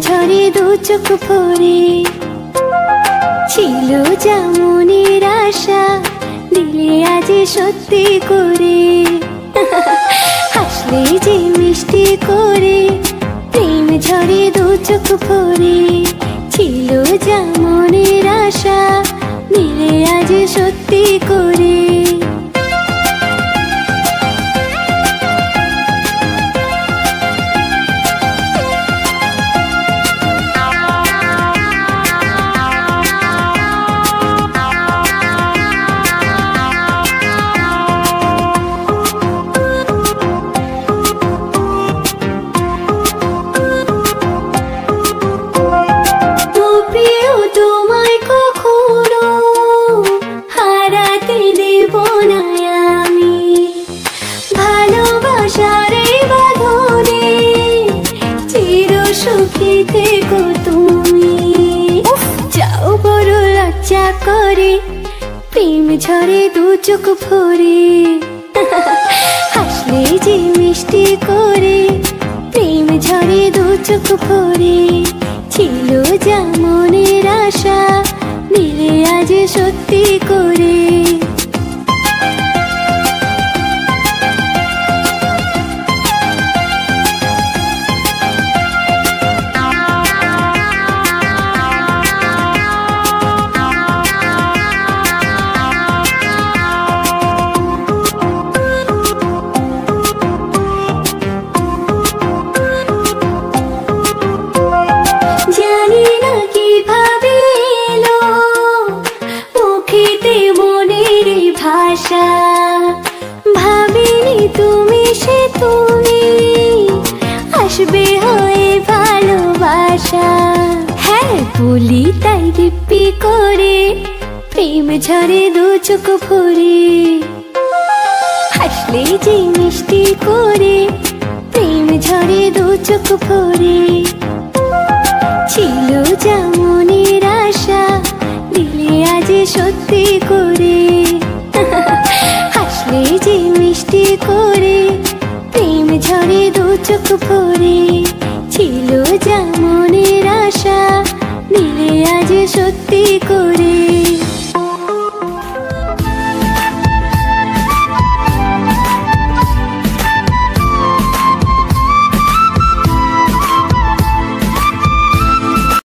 ঝরে দু চোখ ভরে। ছিল যেমনের আশা, দিলে আজ সত্যি করে। হাসলে যে মিষ্টি করে, প্রেম ঝরে দু চোখ ভরে। ছিল যেমনের আশা, দিলে আজ সত্যি করে। চির সুখী থেকো তুমি। যাও বড় লজ্জা করে প্রেম ঝরে দু চোখ ভরে। হাসলে যে মিষ্টি করে প্রেম ঝরে দু চোখ ভরে। ছিল যেমনের আশা মিলে আজ সত্যি ভাষা ভাবিনি তুমি সে তুমি। আসবে হয়ে ভালোবাসা। হ্যাঁ বলি তাই দিব্যি করে। প্রেম ঝরে দু চোখ ভরে। হাসলে যে মিষ্টি করে। প্রেম ঝরে দু চোখ ভরে। ছিল যেমনের আশা, দিলে আজ সত্যি করে। চোখ ভরে ছিল যেমনের আশা দিলে আজ সত্যি করে।